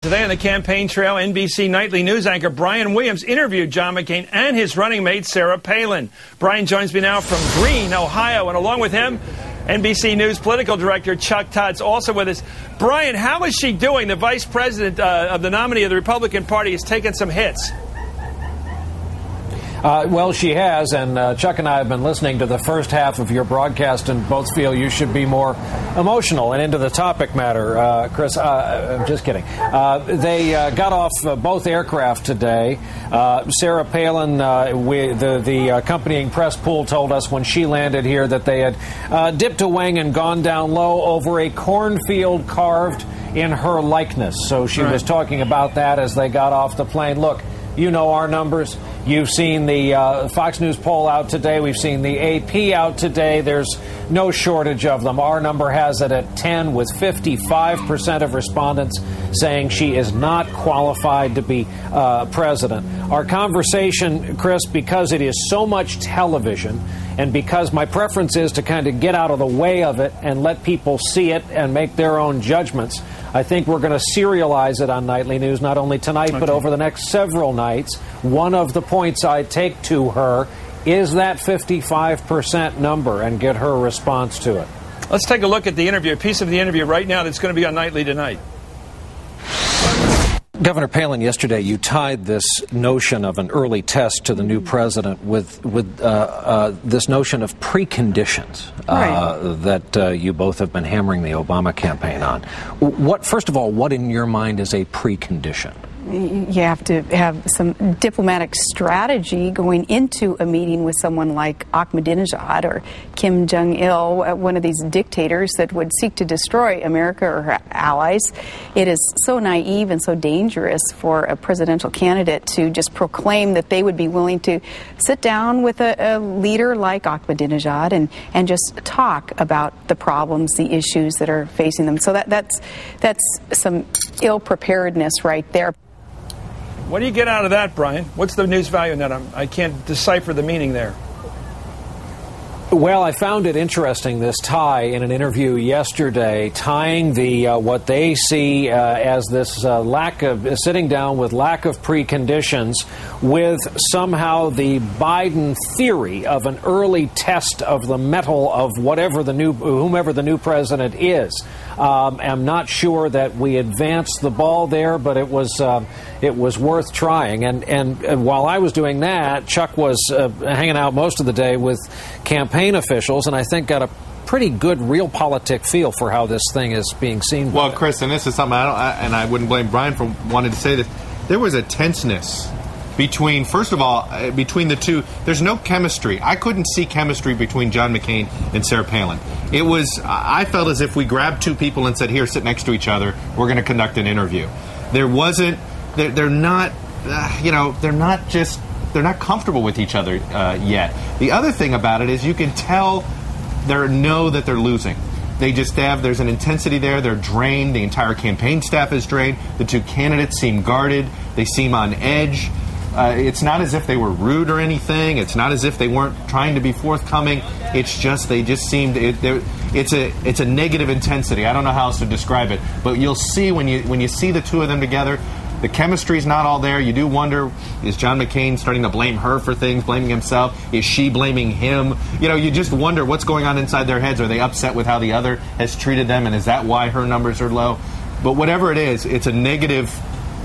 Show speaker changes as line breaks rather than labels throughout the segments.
Today on the campaign trail, NBC nightly news anchor Brian Williams interviewed John McCain and his running mate Sarah Palin. Brian joins me now from Green, Ohio, and along with him, NBC News political director Chuck Todd's also with us. Brian, how is she doing? The vice president uh, of the nominee of the Republican Party has taken some hits.
Uh, well, she has, and uh, Chuck and I have been listening to the first half of your broadcast, and both feel you should be more emotional and into the topic matter. Uh, Chris, uh, I'm just kidding. Uh, they uh, got off both aircraft today. Sarah Palin, we, the, the accompanying press pool, told us when she landed here that they had dipped a wing and gone down low over a cornfield carved in her likeness. So she right. was talking about that as they got off the plane. Look, you know our numbers. You've seen the uh, Fox News poll out today. We've seen the AP out today. There's no shortage of them. Our number has it at 10, with 55% of respondents saying she is not qualified to be uh, president. Our conversation, Chris, because it is so much television, and because my preference is to kind of get out of the way of it and let people see it and make their own judgments. I think we're going to serialize it on Nightly News, not only tonight, okay. but over the next several nights. One of the points I take to her is that 55% number and get her response to it.
Let's take a look at the interview, a piece of the interview right now that's going to be on Nightly tonight.
Governor Palin, yesterday you tied this notion of an early test to the new president with with uh, uh, this notion of preconditions uh, right. that uh, you both have been hammering the Obama campaign on. What, first of all, what in your mind is a precondition?
You have to have some diplomatic strategy going into a meeting with someone like Ahmadinejad or Kim Jong il, uh, one of these dictators that would seek to destroy America or her allies. It is so naive and so dangerous for a presidential candidate to just proclaim that they would be willing to sit down with a, a leader like Ahmadinejad and, and just talk about the problems, the issues that are facing them. So that, that's, that's some ill preparedness right there.
What do you get out of that, Brian? What's the news value in that? I'm, I can not decipher the meaning there.
Well, I found it interesting this tie in an interview yesterday, tying the uh, what they see uh, as this uh, lack of sitting down with lack of preconditions with somehow the Biden theory of an early test of the mettle of whatever the new whomever the new president is. Um, I'm not sure that we advanced the ball there, but it was uh, it was worth trying. And, and, and while I was doing that, Chuck was uh, hanging out most of the day with campaign officials, and I think got a pretty good real politic feel for how this thing is being seen.
Well, Chris, and this is something I don't, I, and I wouldn't blame Brian for wanting to say this. There was a tenseness between, first of all, uh, between the two. There's no chemistry. I couldn't see chemistry between John McCain and Sarah Palin. It was, I felt as if we grabbed two people and said, here, sit next to each other. We're going to conduct an interview. There wasn't, they're, they're not, uh, you know, they're not just, they're not comfortable with each other uh, yet. The other thing about it is you can tell they know that they're losing. They just have, there's an intensity there. They're drained. The entire campaign staff is drained. The two candidates seem guarded. They seem on edge. Uh, it's not as if they were rude or anything. It's not as if they weren't trying to be forthcoming. It's just they just seemed it, it's a it's a negative intensity. I don't know how else to describe it, but you'll see when you when you see the two of them together. The chemistry's not all there. You do wonder is John McCain starting to blame her for things, blaming himself? Is she blaming him? You know, you just wonder what's going on inside their heads. Are they upset with how the other has treated them, and is that why her numbers are low? But whatever it is, it's a negative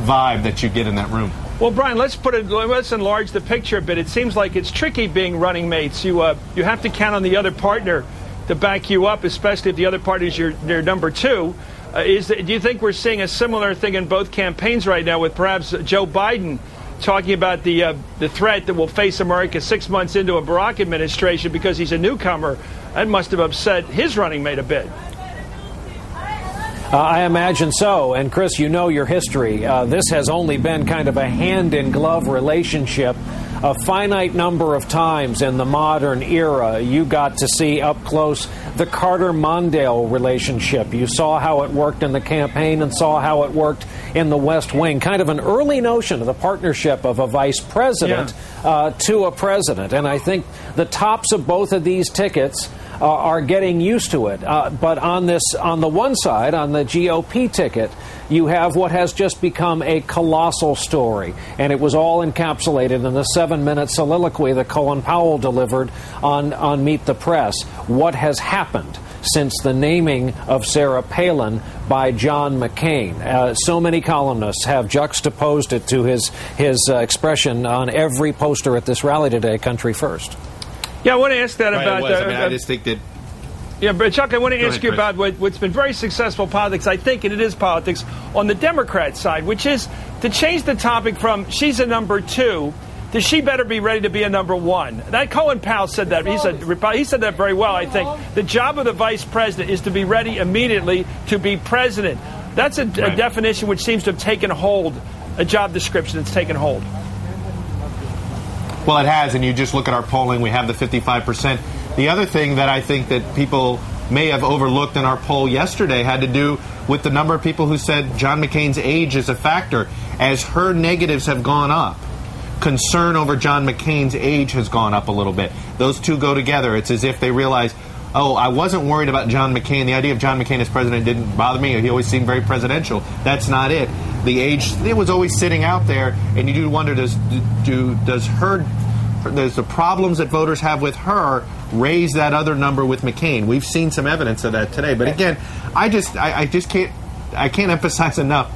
vibe that you get in that room.
Well, Brian, let's put it. Let's enlarge the picture a bit. It seems like it's tricky being running mates. You uh, you have to count on the other partner to back you up, especially if the other partner is your, your number two. Uh, is do you think we're seeing a similar thing in both campaigns right now, with perhaps Joe Biden talking about the uh, the threat that will face America six months into a Barack administration because he's a newcomer? That must have upset his running mate a bit.
Uh, I imagine so. And Chris, you know your history. Uh, this has only been kind of a hand in glove relationship. A finite number of times in the modern era, you got to see up close the Carter Mondale relationship. You saw how it worked in the campaign and saw how it worked in the West Wing. Kind of an early notion of the partnership of a vice president yeah. uh, to a president. And I think the tops of both of these tickets uh, are getting used to it. Uh, but on this, on the one side, on the GOP ticket, you have what has just become a colossal story, and it was all encapsulated in the seven-minute soliloquy that Colin Powell delivered on on Meet the Press. What has happened? since the naming of Sarah Palin by John McCain. Uh, so many columnists have juxtaposed it to his his uh, expression on every poster at this rally today, "Country First.
Yeah, I want to ask that
Right,
about.
it was. I
uh,
mean,
uh,
I just think that
Yeah, but Chuck, I want to
Go
ask
ahead,
you
Chris.
about what, what's been very successful politics, I think, and it is politics, on the Democrat side, which is to change the topic from she's a number two to she better be ready to be a number one. That Colin Powell said that. He said, he said that very well, I think. The job of the vice president is to be ready immediately to be president. That's a, a definition which seems to have taken hold, a job description that's taken hold.
Well, it has, and you just look at our polling, we have the 55%. The other thing that I think that people may have overlooked in our poll yesterday had to do with the number of people who said John McCain's age is a factor. As her negatives have gone up, concern over John McCain's age has gone up a little bit. Those two go together. It's as if they realize, oh, I wasn't worried about John McCain. The idea of John McCain as president didn't bother me. He always seemed very presidential. That's not it. The age, it was always sitting out there, and you do wonder, does do does her does the problems that voters have with her raise that other number with McCain? We've seen some evidence of that today. But again, I just I, I just can't I can't emphasize enough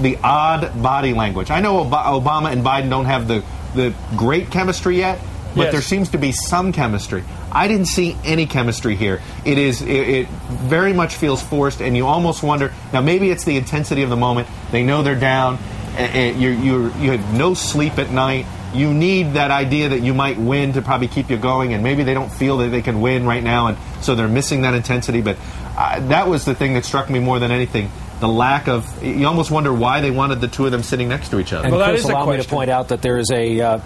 the odd body language. I know Ob- Obama and Biden don't have the the great chemistry yet, but
Yes.
there seems to be some chemistry. I didn't see any chemistry here. It is it, it very much feels forced, and you almost wonder. Now maybe it's the intensity of the moment. They know they're down. And, and you you you have no sleep at night. You need that idea that you might win to probably keep you going, and maybe they don't feel that they can win right now, and so they're missing that intensity. But uh, that was the thing that struck me more than anything. The lack of, you almost wonder why they wanted the two of them sitting next to each other.
And
Well, that
Chris,
is a
allow me to point out that there's a uh,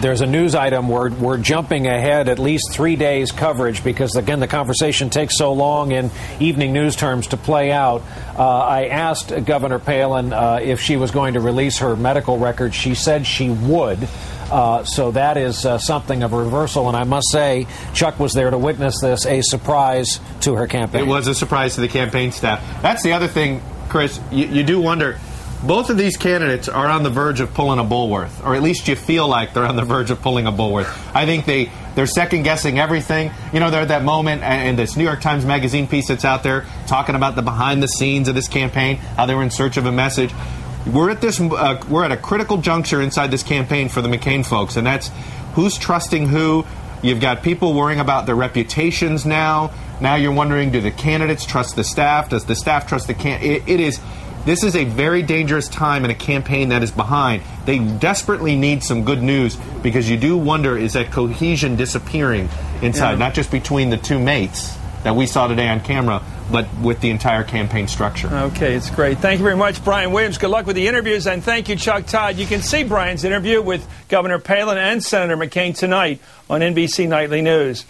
there's a news item where we're jumping ahead at least three days coverage because again the conversation takes so long in evening news terms to play out. Uh, I asked Governor Palin uh, if she was going to release her medical records. She said she would. Uh, so that is uh, something of a reversal, and I must say, Chuck was there to witness this, a surprise to her campaign.
It was a surprise to the campaign staff. That's the other thing, Chris. You, you do wonder. Both of these candidates are on the verge of pulling a Bulworth, or at least you feel like they're on the verge of pulling a Bulworth. I think they they're second guessing everything. You know, they're at that moment, and, this New York Times Magazine piece that's out there talking about the behind the scenes of this campaign, how they were in search of a message. We're at this. Uh, we're at a critical juncture inside this campaign for the McCain folks, and that's who's trusting who. You've got people worrying about their reputations now. Now you're wondering, do the candidates trust the staff? Does the staff trust the can? It, it is. This is a very dangerous time in a campaign that is behind. They desperately need some good news because you do wonder is that cohesion disappearing inside,
Yeah.
not just between the two mates that we saw today on camera, but with the entire campaign structure.
Okay, it's great. Thank you very much, Brian Williams. Good luck with the interviews, and thank you, Chuck Todd. You can see Brian's interview with Governor Palin and Senator McCain tonight on NBC Nightly News.